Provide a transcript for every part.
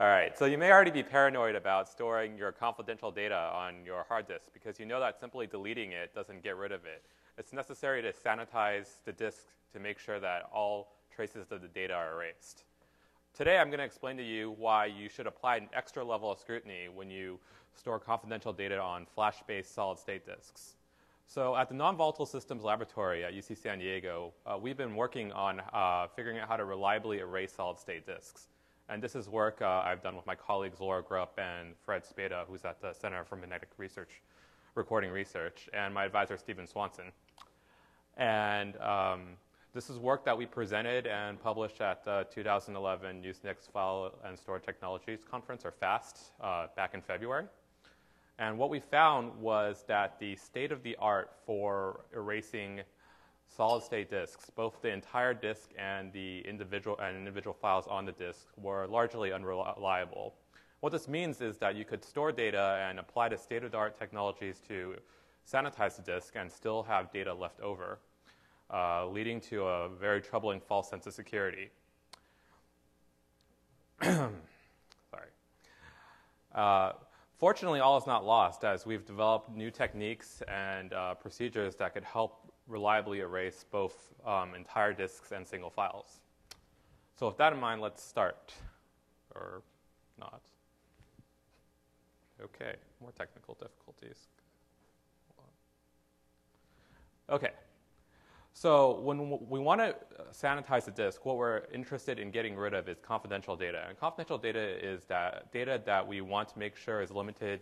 All right, so you may already be paranoid about storing your confidential data on your hard disk because you know that simply deleting it doesn't get rid of it. It's necessary to sanitize the disk to make sure that all traces of the data are erased. Today, I'm going to explain to you why you should apply an extra level of scrutiny when you store confidential data on flash-based solid-state disks. So at the Non-Volatile Systems Laboratory at UC San Diego, uh, we've been working on uh, figuring out how to reliably erase solid-state disks. And this is work uh, I've done with my colleagues Laura Grupp and Fred Spada, who's at the Center for Magnetic Research, Recording Research, and my advisor, Steven Swanson. And um, this is work that we presented and published at the 2011 Usenix File and Storage Technologies Conference, or FAST, uh, back in February. And what we found was that the state of the art for erasing solid state disks, both the entire disk and the individual and individual files on the disk, were largely unreliable. What this means is that you could store data and apply the state of the art technologies to sanitize the disk and still have data left over uh, leading to a very troubling false sense of security. Sorry. Uh, fortunately, all is not lost as we've developed new techniques and uh, procedures that could help reliably erase both um, entire disks and single files. So with that in mind, let's start. Or not. Okay, more technical difficulties. Okay, so when we want to sanitize the disk, what we're interested in getting rid of is confidential data. And confidential data is that data that we want to make sure is limited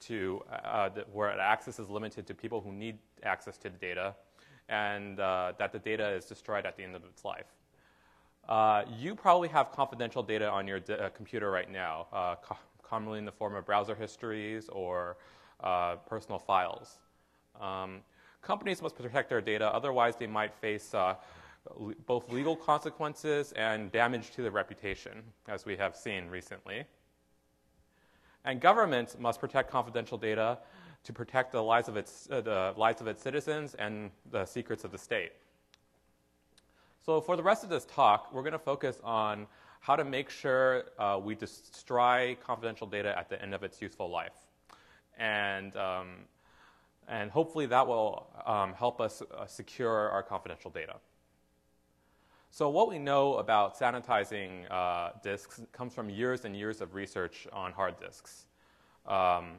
to uh, where access is limited to people who need access to the data, and uh, that the data is destroyed at the end of its life. Uh, you probably have confidential data on your uh, computer right now, uh, co commonly in the form of browser histories or uh, personal files. Um, companies must protect their data, otherwise, they might face uh, both legal consequences and damage to their reputation, as we have seen recently. And governments must protect confidential data to protect the lives of its, uh, the lives of its citizens and the secrets of the state. So, for the rest of this talk, we're going to focus on how to make sure uh, we destroy confidential data at the end of its useful life. And um, and hopefully that will um, help us uh, secure our confidential data. So what we know about sanitizing uh, disks comes from years and years of research on hard disks. Um,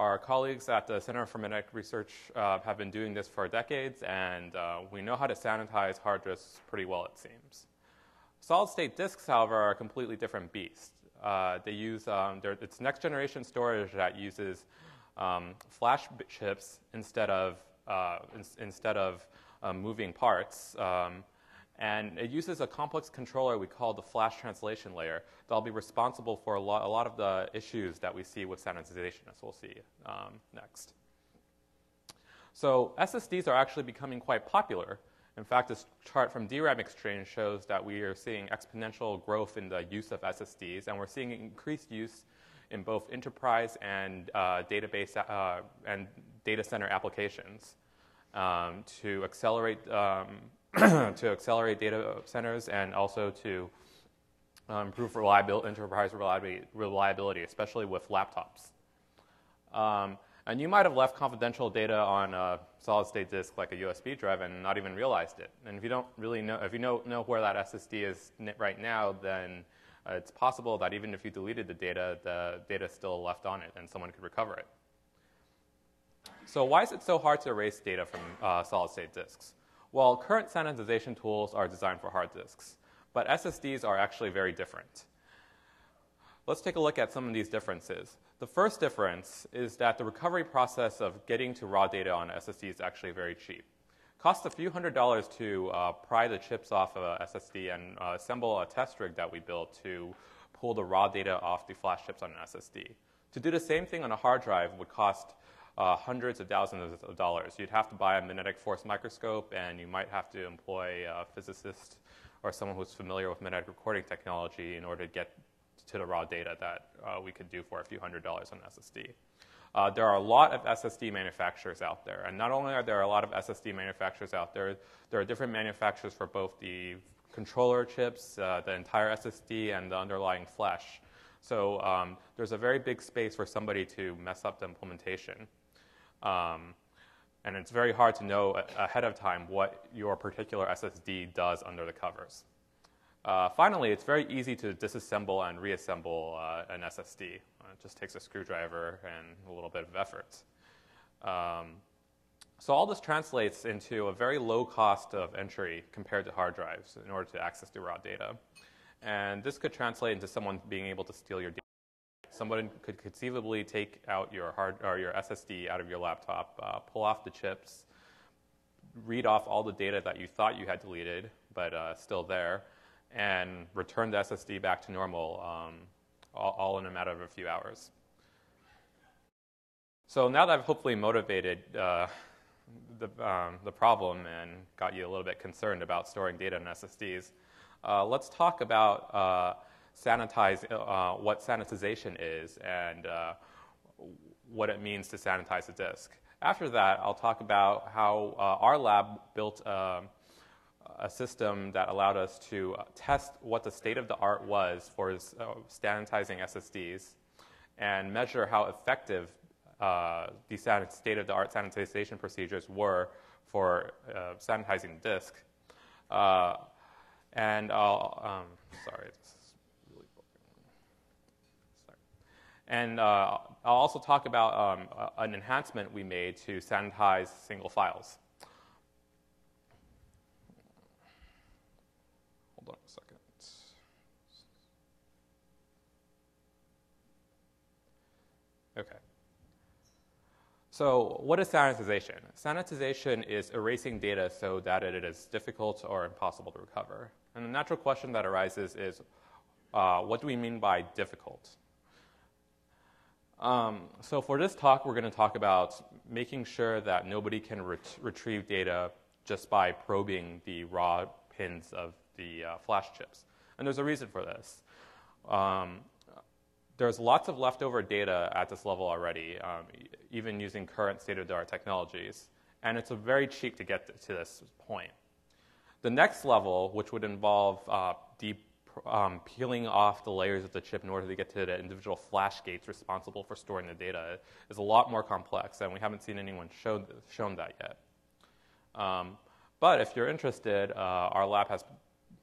our colleagues at the Center for Magnetic Research uh, have been doing this for decades, and uh, we know how to sanitize hard disks pretty well, it seems. Solid-state disks, however, are a completely different beast. Uh, they use, um, it's next-generation storage that uses um, flash chips instead of, uh, in, instead of um, moving parts. Um, and it uses a complex controller we call the flash translation layer that'll be responsible for a lot, a lot of the issues that we see with sanitization, as we'll see um, next. So SSDs are actually becoming quite popular. In fact, this chart from DRAM Exchange shows that we are seeing exponential growth in the use of SSDs, and we're seeing increased use in both enterprise and uh, database uh, and data center applications um, to accelerate um, to accelerate data centers and also to um, improve reliability, enterprise reliability, reliability, especially with laptops. Um, and you might have left confidential data on a solid-state disk like a USB drive and not even realized it. And if you don't really know, if you know, know where that SSD is right now, then uh, it's possible that even if you deleted the data, the data is still left on it and someone could recover it. So why is it so hard to erase data from uh, solid-state disks? Well, current sanitization tools are designed for hard disks, but SSDs are actually very different. Let's take a look at some of these differences. The first difference is that the recovery process of getting to raw data on SSD is actually very cheap It costs a few hundred dollars to uh, pry the chips off of a SSD and uh, assemble a test rig that we built to pull the raw data off the flash chips on an SSD. To do the same thing on a hard drive would cost uh, hundreds of thousands of dollars. You'd have to buy a magnetic force microscope, and you might have to employ a physicist or someone who's familiar with magnetic recording technology in order to get to the raw data that uh, we could do for a few hundred dollars on SSD. Uh, there are a lot of SSD manufacturers out there. And not only are there a lot of SSD manufacturers out there, there are different manufacturers for both the controller chips, uh, the entire SSD, and the underlying flash. So um, there's a very big space for somebody to mess up the implementation. Um, and it's very hard to know ahead of time what your particular SSD does under the covers. Uh, finally, it's very easy to disassemble and reassemble uh, an SSD. It just takes a screwdriver and a little bit of effort. Um, so all this translates into a very low cost of entry compared to hard drives in order to access the raw data. And this could translate into someone being able to steal your data. Someone could conceivably take out your hard or your SSD out of your laptop, uh, pull off the chips, read off all the data that you thought you had deleted, but uh, still there, and return the SSD back to normal, um, all, all, in a matter of a few hours. So now that I've hopefully motivated uh, the, um, the problem and got you a little bit concerned about storing data in SSDs, uh, let's talk about uh, sanitize, uh, what sanitization is and uh, what it means to sanitize a disk. After that, I'll talk about how uh, our lab built um, a system that allowed us to test what the state of the art was for sanitizing SSDs and measure how effective uh, these state of the art sanitization procedures were for uh, sanitizing disk. Uh, and I'll, um, sorry, this is really sorry. And uh, I'll also talk about um, an enhancement we made to sanitize single files. Hold on a second. Okay. So what is sanitization? Sanitization is erasing data so that it is difficult or impossible to recover. And the natural question that arises is, uh, what do we mean by difficult? Um, so for this talk, we're going to talk about making sure that nobody can ret- retrieve data just by probing the raw pins of the uh, flash chips. And there's a reason for this. Um, there's lots of leftover data at this level already, um, even using current state-of-the-art technologies, and it's a very cheap to get to this point. The next level, which would involve uh, deep um, peeling off the layers of the chip in order to get to the individual flash gates responsible for storing the data, is a lot more complex, and we haven't seen anyone show, shown that yet. Um, but if you're interested, uh, our lab has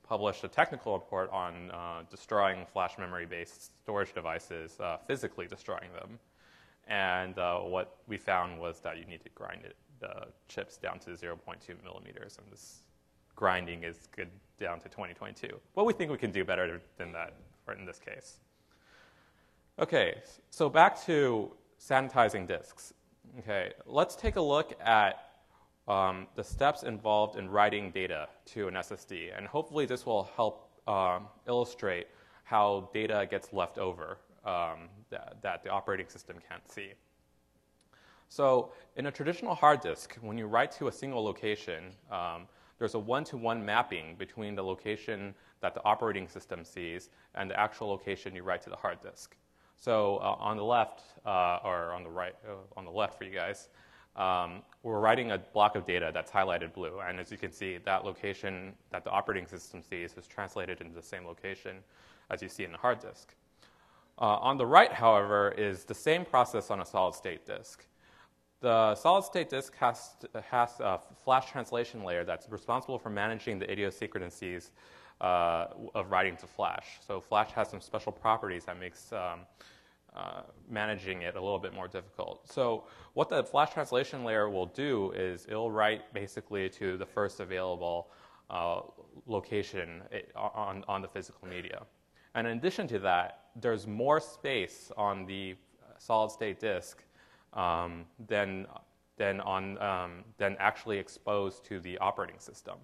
published a technical report on uh, destroying flash memory-based storage devices, uh, physically destroying them. And uh, what we found was that you need to grind it, the chips down to 0.2 millimeters, and this grinding is good down to 2022. But we think we can do better than that in this case. Okay, so back to sanitizing disks. Okay, let's take a look at um, the steps involved in writing data to an SSD, and hopefully this will help um, illustrate how data gets left over um, that, that the operating system can't see. So in a traditional hard disk, when you write to a single location, um, there's a one-to-one mapping between the location that the operating system sees and the actual location you write to the hard disk. So uh, on the left, uh, or on the right, uh, on the left for you guys, um, we're writing a block of data that's highlighted blue. And as you can see, that location that the operating system sees is translated into the same location as you see in the hard disk. Uh, on the right, however, is the same process on a solid state disk. The solid state disk has, has a flash translation layer that's responsible for managing the idiosyncrasies uh, of writing to flash. So flash has some special properties that makes um, uh, managing it a little bit more difficult. So what the flash translation layer will do is it'll write basically to the first available uh, location eh, on, on the physical media. And in addition to that, there's more space on the solid state disk um, than, than, on, um, than actually exposed to the operating system.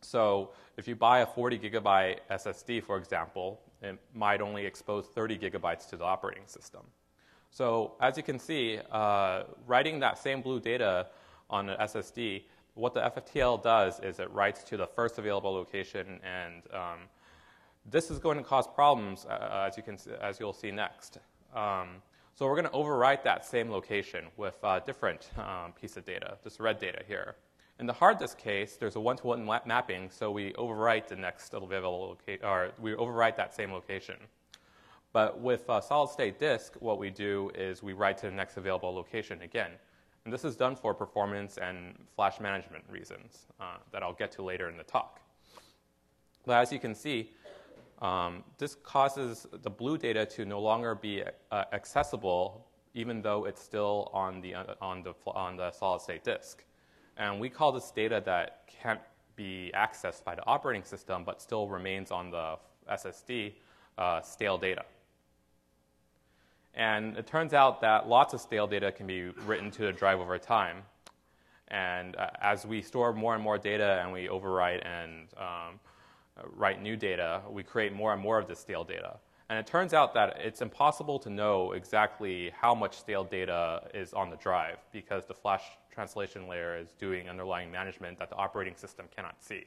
So if you buy a 40 gigabyte SSD, for example, it might only expose 30 gigabytes to the operating system. So as you can see, uh, writing that same blue data on an SSD, what the FFTL does is it writes to the first available location, and um, this is going to cause problems, uh, as, you can, as you'll see next. Um, so we're going to overwrite that same location with a different um, piece of data, this red data here. In the hard disk case, there's a one-to-one -one mapping, so we overwrite the next available location, or we overwrite that same location. But with a solid state disk, what we do is we write to the next available location again. And this is done for performance and flash management reasons uh, that I'll get to later in the talk. But as you can see, um, this causes the blue data to no longer be uh, accessible even though it's still on the, uh, on the, on the solid state disk. And we call this data that can't be accessed by the operating system but still remains on the SSD uh, stale data. And it turns out that lots of stale data can be written to the drive over time. And uh, as we store more and more data and we overwrite and um, write new data, we create more and more of this stale data. And it turns out that it's impossible to know exactly how much stale data is on the drive because the flash translation layer is doing underlying management that the operating system cannot see.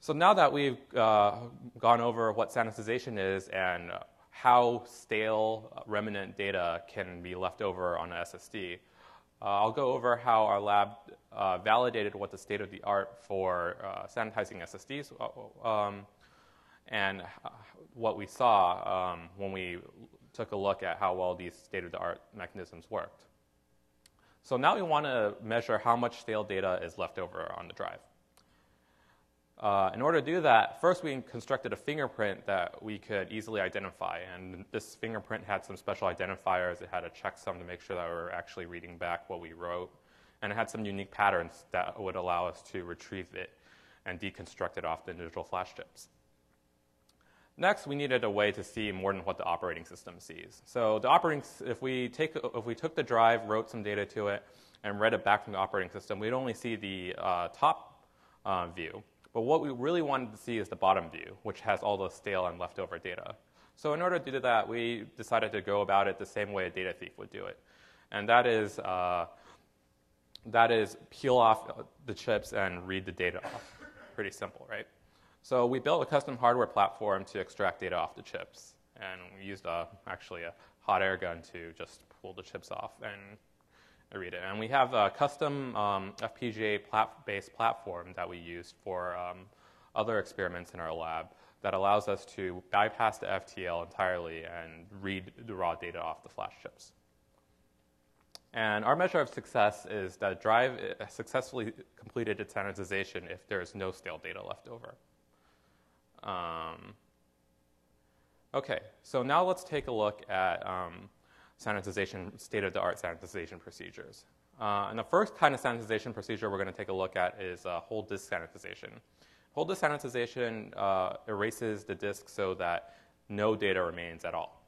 So now that we've uh, gone over what sanitization is and how stale remnant data can be left over on an SSD, uh, I'll go over how our lab uh, validated what the state of the art for uh, sanitizing SSDs uh, um, and what we saw um, when we took a look at how well these state of the art mechanisms worked. So now we want to measure how much stale data is left over on the drive. Uh, in order to do that, first we constructed a fingerprint that we could easily identify. And this fingerprint had some special identifiers. It had a checksum to make sure that we were actually reading back what we wrote. And it had some unique patterns that would allow us to retrieve it and deconstruct it off the individual flash chips. Next, we needed a way to see more than what the operating system sees. So the operating, if we, take, if we took the drive, wrote some data to it, and read it back from the operating system, we'd only see the uh, top uh, view. But what we really wanted to see is the bottom view, which has all the stale and leftover data. So in order to do that, we decided to go about it the same way a data thief would do it. And that is, uh, that is peel off the chips and read the data off. Pretty simple, right? So we built a custom hardware platform to extract data off the chips. And we used a, actually a hot air gun to just pull the chips off and read it. And we have a custom um, FPGA based platform that we use for um, other experiments in our lab that allows us to bypass the FTL entirely and read the raw data off the flash chips. And our measure of success is that drive successfully completed its sanitization if there is no stale data left over. Um, okay, so now let's take a look at um, sanitization, state-of-the-art sanitization procedures. Uh, and the first kind of sanitization procedure we're going to take a look at is uh, whole disk sanitization. Whole disk sanitization uh, erases the disk so that no data remains at all.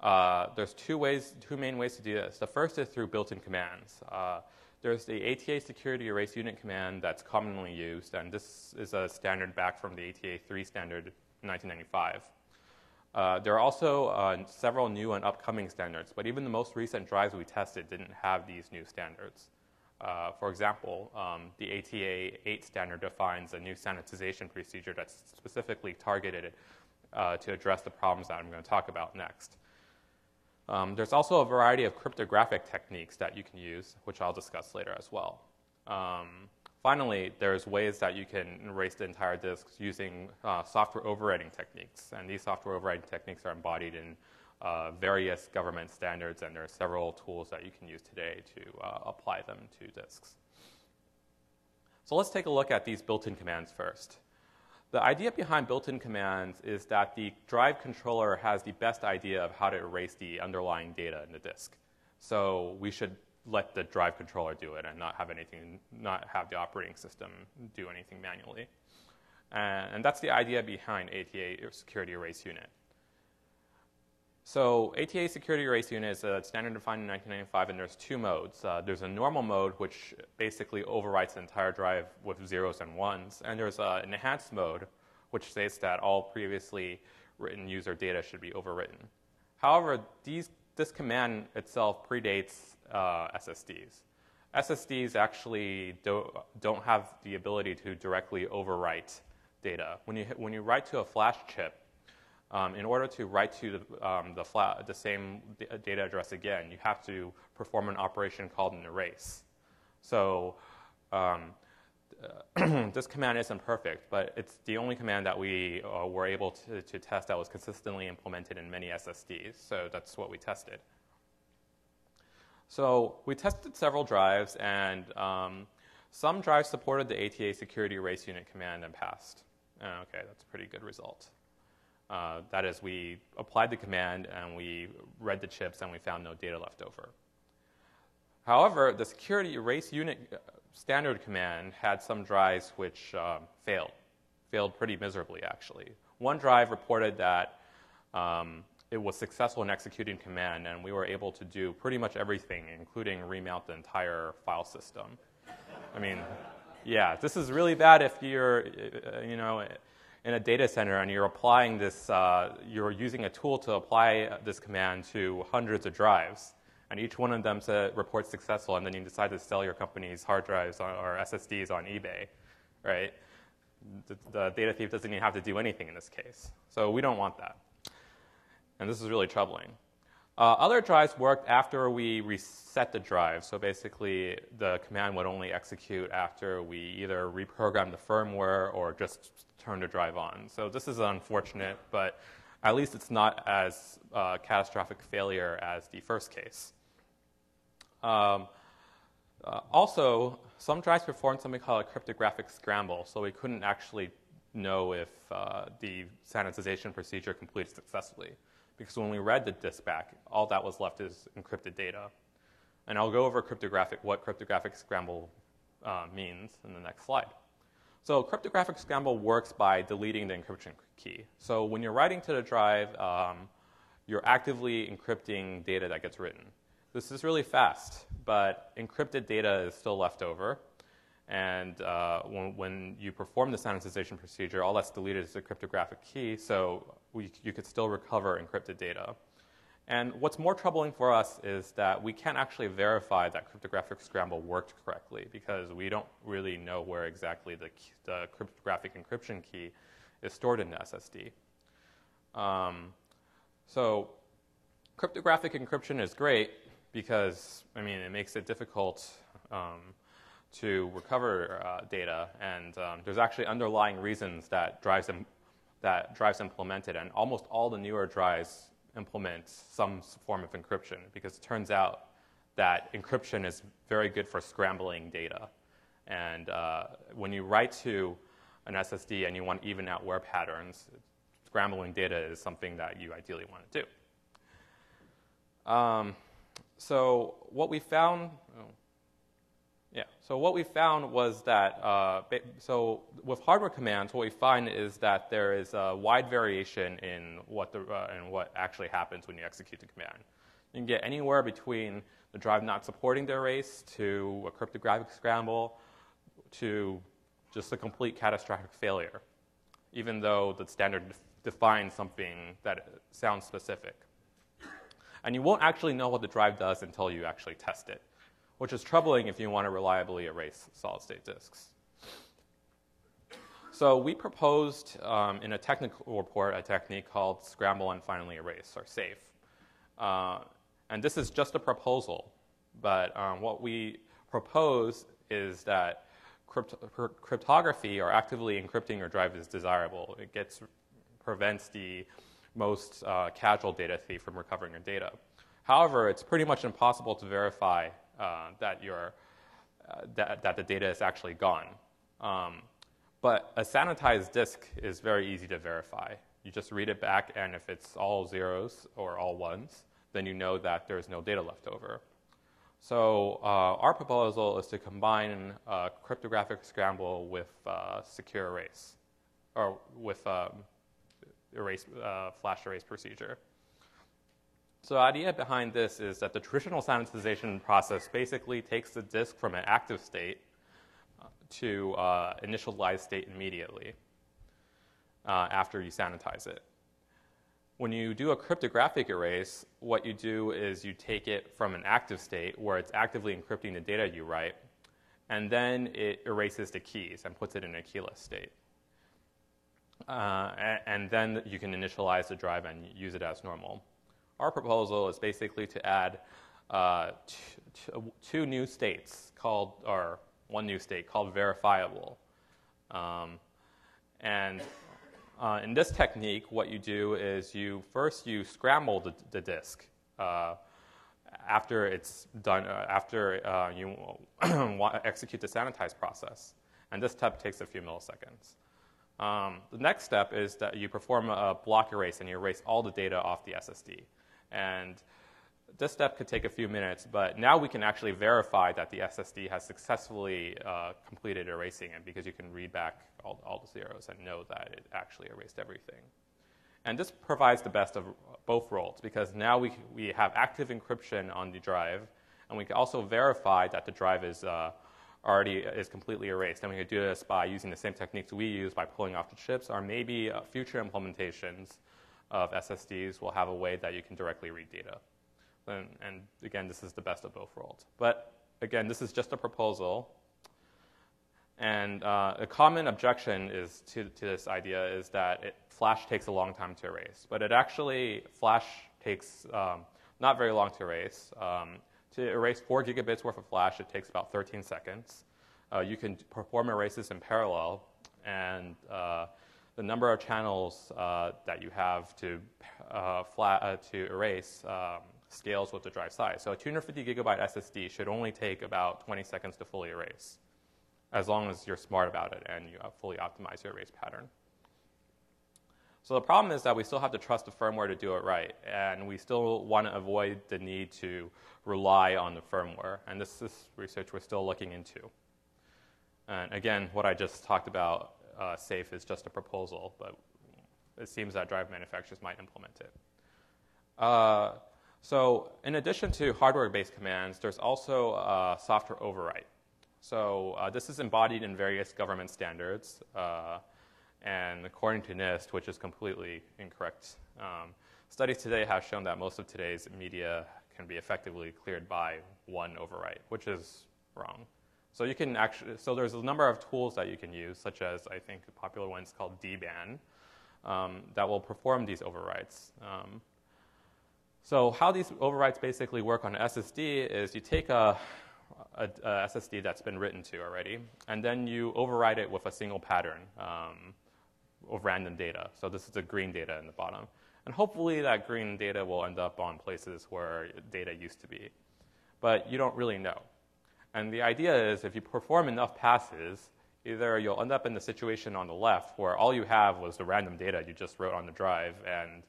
Uh, there's two ways, two main ways to do this. The first is through built-in commands. Uh, there's the ATA security erase unit command that's commonly used, and this is a standard back from the ATA 3 standard in 1995. Uh, there are also uh, several new and upcoming standards, but even the most recent drives we tested didn't have these new standards. Uh, for example, um, the ATA 8 standard defines a new sanitization procedure that's specifically targeted uh, to address the problems that I'm going to talk about next. Um, there's also a variety of cryptographic techniques that you can use, which I'll discuss later as well. Um, Finally, there's ways that you can erase the entire disk using uh, software overwriting techniques. And these software overwriting techniques are embodied in uh, various government standards, and there are several tools that you can use today to uh, apply them to disks. So let's take a look at these built-in commands first. The idea behind built-in commands is that the drive controller has the best idea of how to erase the underlying data in the disk. So we should let the drive controller do it and not have anything, not have the operating system do anything manually. And, and that's the idea behind ATA Security Erase Unit. So ATA Security Erase Unit is a standard defined in 1995, and there's two modes. Uh, there's a normal mode, which basically overwrites the entire drive with zeros and ones, and there's an enhanced mode, which states that all previously written user data should be overwritten. However, these, this command itself predates uh, SSDs. SSDs actually don't, don't have the ability to directly overwrite data. When you, when you write to a flash chip, um, in order to write to the, um, the, flat, the same data address again, you have to perform an operation called an erase. So um, this command isn't perfect, but it's the only command that we uh, were able to, to test that was consistently implemented in many SSDs. So that's what we tested. So we tested several drives, and um, some drives supported the ATA security erase unit command and passed. Okay, that's a pretty good result. Uh, that is, we applied the command and we read the chips and we found no data left over. However, the security erase unit uh, standard command had some drives which uh, failed, failed pretty miserably actually. One drive reported that um, it was successful in executing command and we were able to do pretty much everything, including remount the entire file system. I mean, yeah, this is really bad if you're, uh, you know, in a data center and you're applying this, uh, you're using a tool to apply this command to hundreds of drives, and each one of them reports successful, and then you decide to sell your company's hard drives or SSDs on eBay, right? The, the data thief doesn't even have to do anything in this case. So we don't want that. And this is really troubling. Uh, other drives worked after we reset the drive. So basically, the command would only execute after we either reprogram the firmware or just turn the drive on. So this is unfortunate, but at least it's not as uh, catastrophic failure as the first case. Um, uh, also, some drives performed something called a cryptographic scramble, so we couldn't actually know if uh, the sanitization procedure completed successfully because when we read the disk back, all that was left is encrypted data. And I'll go over cryptographic, what cryptographic scramble uh, means in the next slide. So cryptographic scramble works by deleting the encryption key. So when you're writing to the drive, um, you're actively encrypting data that gets written. This is really fast, but encrypted data is still left over. And uh, when, when, you perform the sanitization procedure, all that's deleted is the cryptographic key, so we, you could still recover encrypted data. And what's more troubling for us is that we can't actually verify that cryptographic scramble worked correctly because we don't really know where exactly the, the cryptographic encryption key is stored in the SSD. Um, so cryptographic encryption is great because, I mean, it makes it difficult um, to recover uh, data, and um, there's actually underlying reasons that drives Im- that drives implemented, and almost all the newer drives implement some form of encryption because it turns out that encryption is very good for scrambling data. And uh, when you write to an SSD and you want to even out wear patterns, scrambling data is something that you ideally want to do. Um, so what we found, oh, yeah. So what we found was that uh, so with hardware commands, what we find is that there is a wide variation in what the uh, in what actually happens when you execute the command. You can get anywhere between the drive not supporting the erase to a cryptographic scramble to just a complete catastrophic failure, even though the standard defines something that sounds specific. And you won't actually know what the drive does until you actually test it which is troubling if you want to reliably erase solid state disks. So we proposed um, in a technical report a technique called scramble and finally erase, or SAFE. Uh, and this is just a proposal, but um, what we propose is that crypt- cryptography or actively encrypting your drive is desirable. It gets prevents the most uh, casual data thief from recovering your data. However, it's pretty much impossible to verify that, your, uh, that, that the data is actually gone. Um, but a sanitized disk is very easy to verify. You just read it back, and if it's all zeros or all ones, then you know that there's no data left over. So uh, our proposal is to combine uh, cryptographic scramble with uh, secure erase, or with um, erase, uh, flash erase procedure. So the idea behind this is that the traditional sanitization process basically takes the disk from an active state uh, to uh, initialized state immediately uh, after you sanitize it. When you do a cryptographic erase, what you do is you take it from an active state where it's actively encrypting the data you write, and then it erases the keys and puts it in a keyless state. Uh, and, and then you can initialize the drive and use it as normal. Our proposal is basically to add uh, two new states called, or one new state called verifiable. Um, and uh, in this technique, what you do is you first you scramble the, the disk uh, after it's done, uh, after uh, you execute the sanitize process. And this step takes a few milliseconds. Um, the next step is that you perform a block erase and you erase all the data off the SSD. And this step could take a few minutes, but now we can actually verify that the SSD has successfully uh, completed erasing it because you can read back all, all the zeros and know that it actually erased everything. And this provides the best of both worlds because now we, we have active encryption on the drive, and we can also verify that the drive is uh, already is completely erased. And we can do this by using the same techniques we use by pulling off the chips, or maybe uh, future implementations of SSDs will have a way that you can directly read data. And, and again, this is the best of both worlds. But again, this is just a proposal. And uh, a common objection is to, to this idea is that it, Flash takes a long time to erase. But it actually, Flash takes um, not very long to erase. Um, to erase 4 gigabits worth of Flash, it takes about 13 seconds. Uh, you can perform erases in parallel, and uh, the number of channels uh, that you have to, uh, flat, uh, to erase um, scales with the drive size. So a 250 gigabyte SSD should only take about 20 seconds to fully erase, as long as you're smart about it and you fully optimize your erase pattern. So the problem is that we still have to trust the firmware to do it right, and we still want to avoid the need to rely on the firmware. And this is research we're still looking into. And again, what I just talked about, uh, SAFE, is just a proposal, but it seems that drive manufacturers might implement it. Uh, so in addition to hardware-based commands, there's also uh, software overwrite. So uh, this is embodied in various government standards. Uh, and according to NIST, which is completely incorrect, um, studies today have shown that most of today's media can be effectively cleared by one overwrite, which is wrong. So you can actually, so there's a number of tools that you can use, such as I think a popular one is called DBAN, um, that will perform these overwrites. Um, so how these overwrites basically work on SSD is you take a, a, a, SSD that's been written to already, and then you overwrite it with a single pattern um, of random data. So this is the green data in the bottom. And hopefully that green data will end up on places where data used to be. But you don't really know. And the idea is if you perform enough passes, either you'll end up in the situation on the left where all you have was the random data you just wrote on the drive and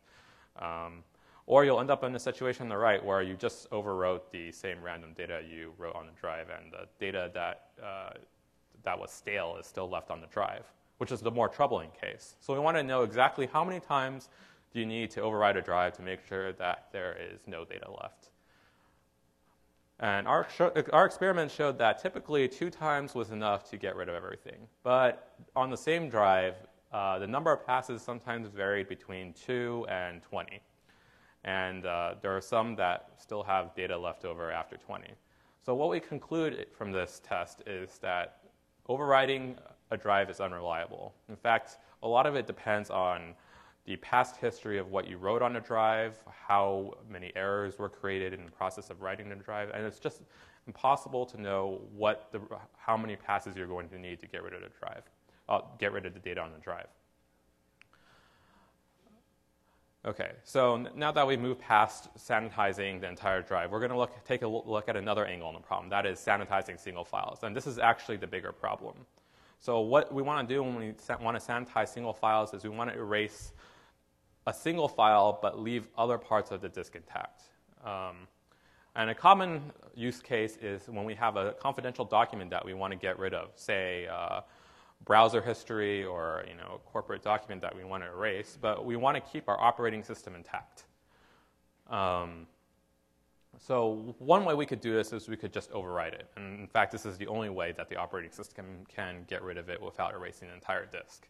um, or you'll end up in the situation on the right where you just overwrote the same random data you wrote on the drive, and the data that, uh, that was stale is still left on the drive, which is the more troubling case. So we want to know exactly how many times do you need to overwrite a drive to make sure that there is no data left. And our, our experiment showed that typically two times was enough to get rid of everything. But on the same drive, uh, the number of passes sometimes varied between 2 and 20. And uh, there are some that still have data left over after 20. So what we conclude from this test is that overwriting a drive is unreliable. In fact, a lot of it depends on the past history of what you wrote on a drive, how many errors were created in the process of writing the drive, and it's just impossible to know what the, how many passes you're going to need to get rid of the drive, uh, get rid of the data on the drive. Okay, so now that we've moved past sanitizing the entire drive, we're going to look, take a look at another angle on the problem. That is sanitizing single files. And this is actually the bigger problem. So what we want to do when we want to sanitize single files is we want to erase a single file but leave other parts of the disk intact. Um, and a common use case is when we have a confidential document that we want to get rid of, say, uh, browser history or you know, a corporate document that we want to erase, but we want to keep our operating system intact. Um, so one way we could do this is we could just overwrite it. And in fact, this is the only way that the operating system can get rid of it without erasing the entire disk.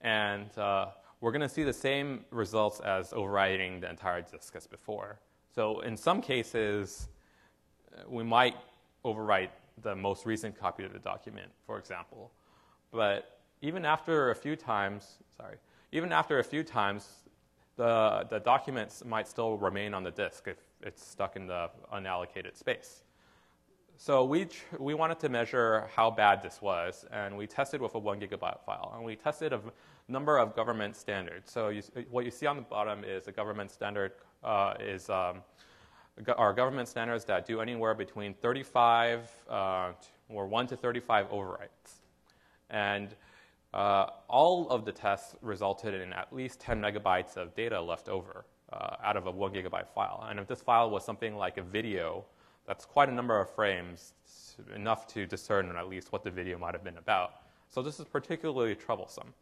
And uh, we're going to see the same results as overwriting the entire disk as before. So in some cases, we might overwrite the most recent copy of the document, for example. But even after a few times, sorry, even after a few times, the, the documents might still remain on the disk if it's stuck in the unallocated space. So we, we wanted to measure how bad this was, and we tested with a one gigabyte file. And we tested a number of government standards. So you, what you see on the bottom is a government standard uh, is um, our government standards that do anywhere between 35 uh, or 1 to 35 overwrites. And uh, all of the tests resulted in at least 10 megabytes of data left over uh, out of a 1 gigabyte file. And if this file was something like a video, that's quite a number of frames, enough to discern at least what the video might have been about. So this is particularly troublesome.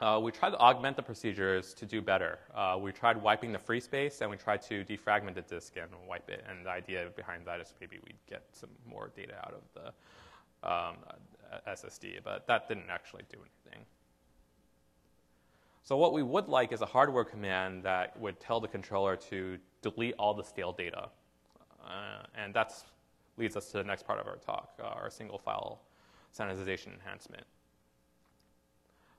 Uh, we tried to augment the procedures to do better. Uh, we tried wiping the free space and we tried to defragment the disk and wipe it. And the idea behind that is maybe we'd get some more data out of the um, SSD, but that didn't actually do anything. So what we would like is a hardware command that would tell the controller to delete all the stale data. Uh, and that leads us to the next part of our talk, uh, our single file sanitization enhancement.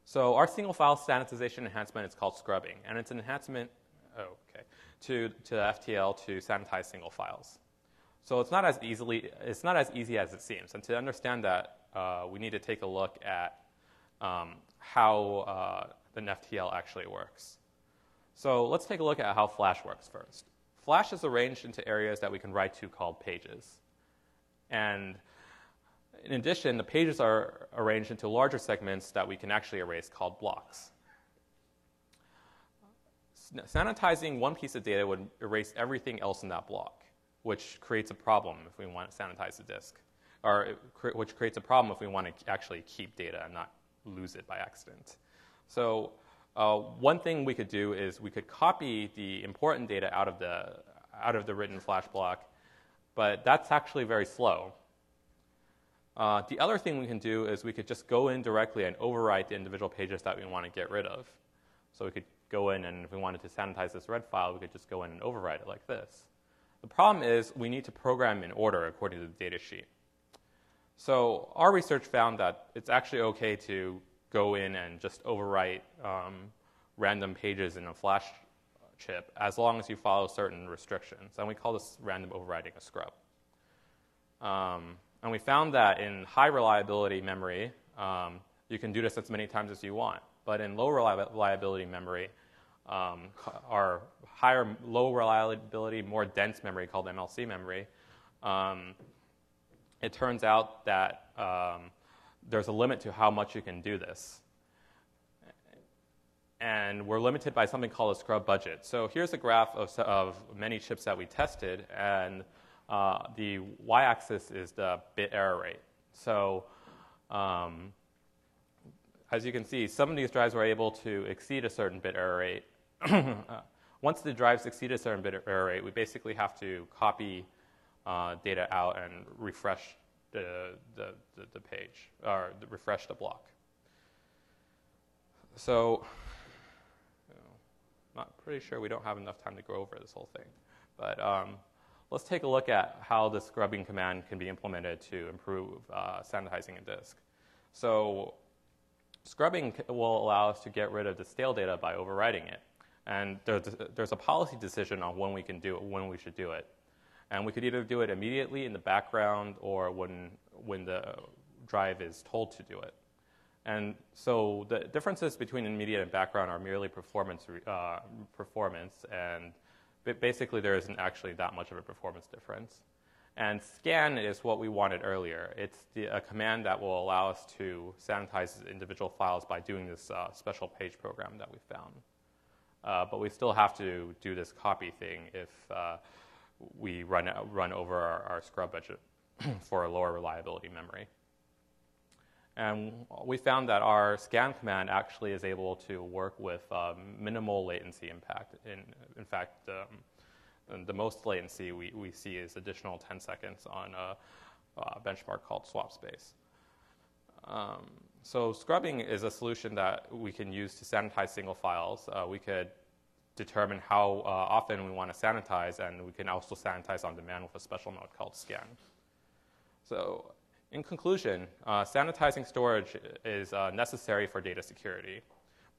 So our single file sanitization enhancement is called scrubbing, and it's an enhancement oh, okay, to, to FTL to sanitize single files. So it's not as easily it's not as easy as it seems. And to understand that, uh, we need to take a look at um, how uh, the FTL actually works. So let's take a look at how Flash works first. Flash is arranged into areas that we can write to called pages. And in addition, the pages are arranged into larger segments that we can actually erase called blocks. Sanitizing one piece of data would erase everything else in that block, which creates a problem if we want to sanitize the disk, or which creates a problem if we want to actually keep data and not lose it by accident. So uh, one thing we could do is we could copy the important data out of the out of the written flash block, but that's actually very slow. Uh, the other thing we can do is we could just go in directly and overwrite the individual pages that we want to get rid of. So we could go in and if we wanted to sanitize this red file, we could just go in and overwrite it like this. The problem is we need to program in order according to the data sheet. So our research found that it's actually okay to go in and just overwrite um, random pages in a flash chip as long as you follow certain restrictions. And we call this random overwriting a scrub. Um, and we found that in high reliability memory, um, you can do this as many times as you want. But in low reliability memory, um, our higher, low reliability, more dense memory called MLC memory, um, it turns out that um, there's a limit to how much you can do this. And we're limited by something called a scrub budget. So here's a graph of, of many chips that we tested, and uh, the y-axis is the bit error rate. So um, as you can see, some of these drives were able to exceed a certain bit error rate. uh, once the drives exceed a certain bit error rate, we basically have to copy uh, data out and refresh the, the, the, page, or refresh the block. So, I'm not pretty sure we don't have enough time to go over this whole thing. But um, let's take a look at how the scrubbing command can be implemented to improve uh, sanitizing a disk. So scrubbing will allow us to get rid of the stale data by overwriting it. And there's a, there's a policy decision on when we can do it, when we should do it. And we could either do it immediately in the background or when, when the drive is told to do it. And so the differences between immediate and background are merely performance, uh, performance and basically there isn't actually that much of a performance difference. And scan is what we wanted earlier. It's the, a command that will allow us to sanitize individual files by doing this uh, special page program that we found. Uh, but we still have to do this copy thing if uh, we run, run over our, our scrub budget for a lower reliability memory. And we found that our scan command actually is able to work with um, minimal latency impact. In, in fact, um, the most latency we, we see is additional 10 seconds on a, a benchmark called SwapSpace. Um, so scrubbing is a solution that we can use to sanitize single files. Uh, we could determine how uh, often we want to sanitize, and we can also sanitize on demand with a special mode called scan. So in conclusion, uh, sanitizing storage is uh, necessary for data security,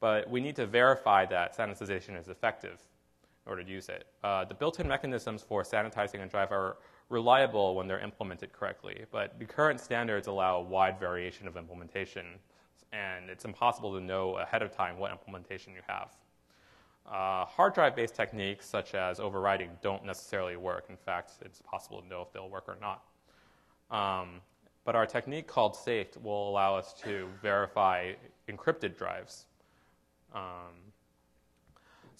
but we need to verify that sanitization is effective in order to use it. Uh, the built-in mechanisms for sanitizing a drive are reliable when they're implemented correctly. But the current standards allow a wide variation of implementation, and it's impossible to know ahead of time what implementation you have. Uh, hard drive based techniques such as overriding don't necessarily work. In fact, it's possible to know if they'll work or not. Um, but our technique called SAFE will allow us to verify encrypted drives. Um,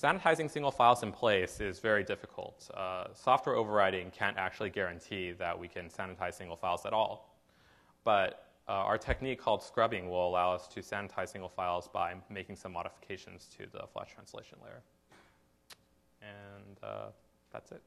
sanitizing single files in place is very difficult. Uh, software overwriting can't actually guarantee that we can sanitize single files at all. But uh, our technique called scrubbing will allow us to sanitize single files by making some modifications to the flash translation layer. And uh, that's it.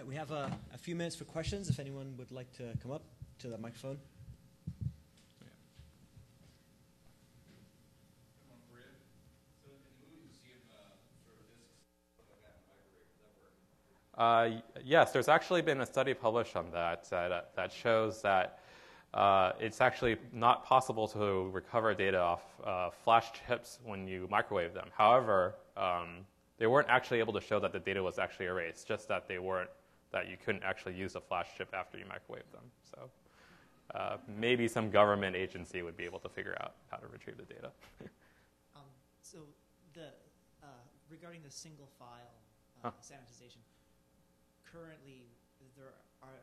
Right, we have a, a few minutes for questions. If anyone would like to come up to the microphone. Uh, yes, there's actually been a study published on that that, that shows that uh, it's actually not possible to recover data off uh, flash chips when you microwave them. However, um, they weren't actually able to show that the data was actually erased, just that they weren't that you couldn't actually use a flash chip after you microwave them. So uh, maybe some government agency would be able to figure out how to retrieve the data. um, so the uh, regarding the single file uh, huh. sanitization, currently there are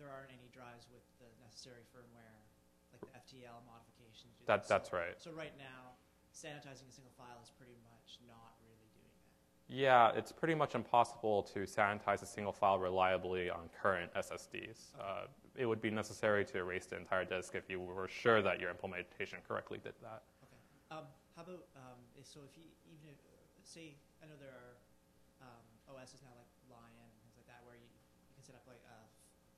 there aren't any drives with the necessary firmware, like the FTL modifications. That, that's right. So right now, sanitizing a single file is pretty much not really doing that. Yeah, it's pretty much impossible to sanitize a single file reliably on current SSDs. Uh, it would be necessary to erase the entire disk if you were sure that your implementation correctly did that. Okay. Um, how about um, so if you even if, say I know there are um, OSs now like Lion and things like that where you, you can set up like uh,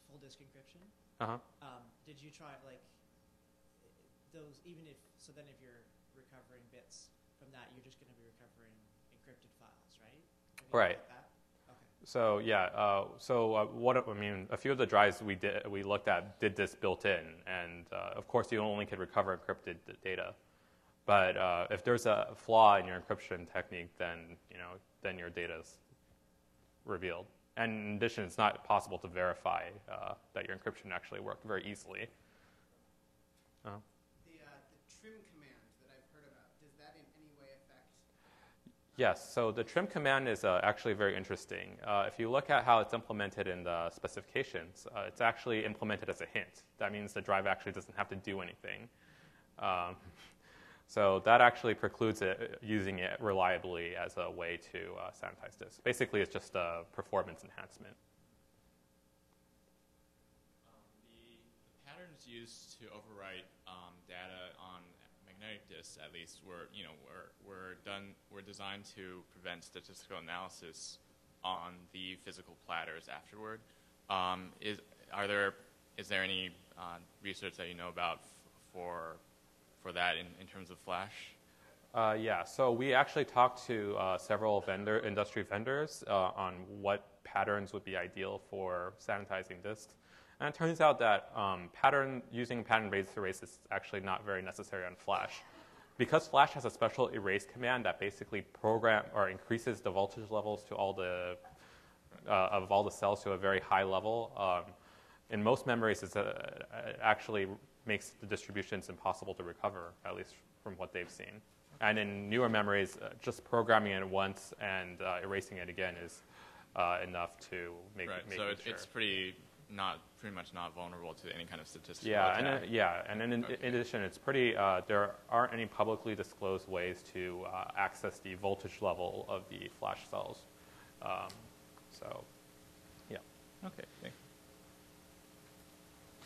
full disk encryption. Uh-huh. Um, did you try like those? Even if so, then if you're recovering bits from that, you're just going to be recovering encrypted files, right? Right. So yeah, uh, so uh, what I mean, a few of the drives we did we looked at did this built in, and uh, of course you only could recover encrypted data. But uh, if there's a flaw in your encryption technique, then you know then your data is revealed. And in addition, it's not possible to verify uh, that your encryption actually worked very easily. Uh, the trim command that I've heard about, does that in any way affect? Yes, so the trim command is uh, actually very interesting. Uh, if you look at how it's implemented in the specifications, uh, it's actually implemented as a hint. That means the drive actually doesn't have to do anything. Um, so that actually precludes it, using it reliably as a way to uh, sanitize this. Basically, it's just a performance enhancement. Um, the, the, patterns used to overwrite um, data at least, were you know were, were done were designed to prevent statistical analysis on the physical platters afterward. Um, is are there is there any uh, research that you know about for for that in, in terms of Flash? Uh, yeah, so we actually talked to uh, several vendor industry vendors uh, on what patterns would be ideal for sanitizing disks. And it turns out that um, pattern using pattern based erase is actually not very necessary on Flash. Because Flash has a special erase command that basically program or increases the voltage levels to all the uh, of all the cells to a very high level. Um, in most memories, it's uh, actually makes the distributions impossible to recover, at least from what they've seen. And in newer memories, uh, just programming it once and uh, erasing it again is uh, enough to make, right. make so it, it's pretty not pretty much not vulnerable to any kind of statistical yeah, attack. And, yeah, and in, okay. in addition, it's pretty. Uh, there aren't any publicly disclosed ways to uh, access the voltage level of the flash cells. Um, so, yeah. Okay. Thanks.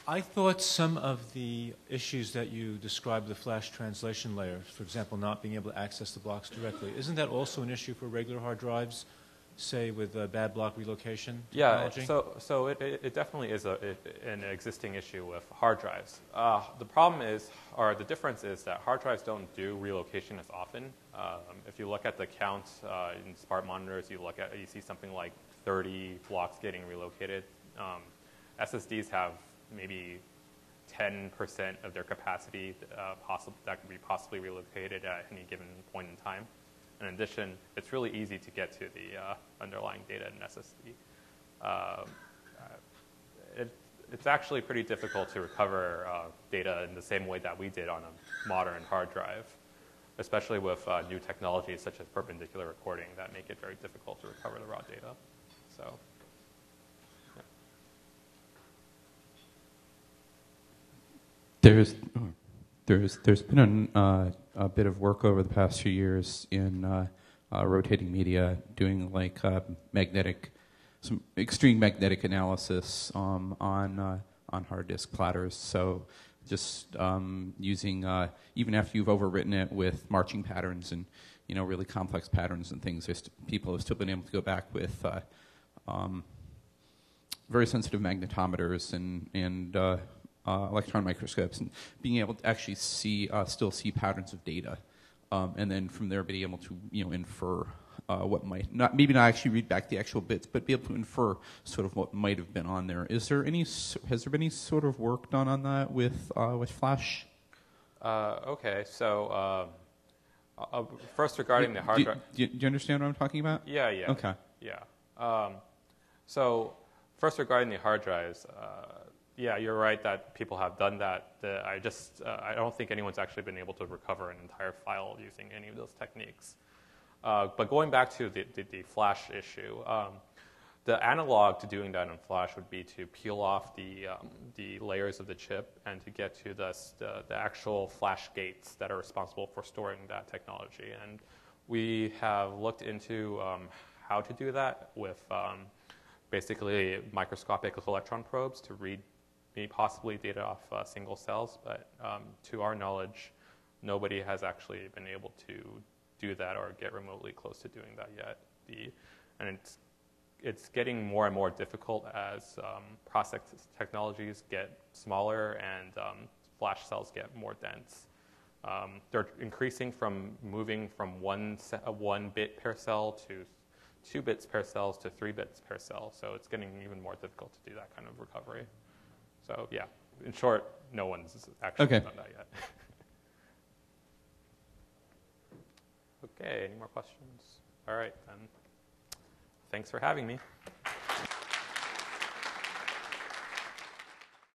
I thought some of the issues that you described, the flash translation layer, for example, not being able to access the blocks directly, isn't that also an issue for regular hard drives, say with uh, bad block relocation Yeah, so, so it, it definitely is a, it, an existing issue with hard drives. Uh, the problem is, or the difference is that hard drives don't do relocation as often. Um, if you look at the count uh, in smart monitors, you look at you see something like 30 blocks getting relocated. Um, SSDs have maybe 10% of their capacity uh, that could be possibly relocated at any given point in time. In addition, it's really easy to get to the uh, underlying data in SSD. uh, it, it's actually pretty difficult to recover uh, data in the same way that we did on a modern hard drive, especially with uh, new technologies such as perpendicular recording that make it very difficult to recover the raw data. So. yeah. There's, oh, there's, there's been an, uh, a bit of work over the past few years in uh, uh, rotating media doing like uh, magnetic, some extreme magnetic analysis um, on, uh, on hard disk platters. So just um, using, uh, even after you've overwritten it with marching patterns and you know really complex patterns and things, people have still been able to go back with um, very sensitive magnetometers and, and uh, electron microscopes and being able to actually see, uh, still see patterns of data. Um, and then from there being able to, you know, infer uh, what might, not, maybe not actually read back the actual bits, but be able to infer sort of what might have been on there. Is there any, has there been any sort of work done on that with, uh, with Flash? Uh, okay, so um, uh, uh, first regarding the hard drive. do, do you understand what I'm talking about? Yeah, yeah. Okay. Yeah. Um, so first regarding the hard drives, uh, yeah, you're right that people have done that. The, I just uh, I don't think anyone's actually been able to recover an entire file using any of those techniques. Uh, but going back to the, the, the flash issue, um, the analog to doing that in Flash would be to peel off the, um, the layers of the chip and to get to the, the, the actual flash gates that are responsible for storing that technology. And we have looked into um, how to do that with um, basically microscopic electron probes to read maybe possibly data off uh, single cells. But um, to our knowledge, nobody has actually been able to do that or get remotely close to doing that yet. The, and it's it's getting more and more difficult as um, process technologies get smaller and um, flash cells get more dense. Um, they're increasing from moving from one, uh, one bit per cell to two bits per cell to three bits per cell. So it's getting even more difficult to do that kind of recovery. So yeah, in short, no one's actually Okay. done that yet. okay, any more questions? All right then. Thanks for having me.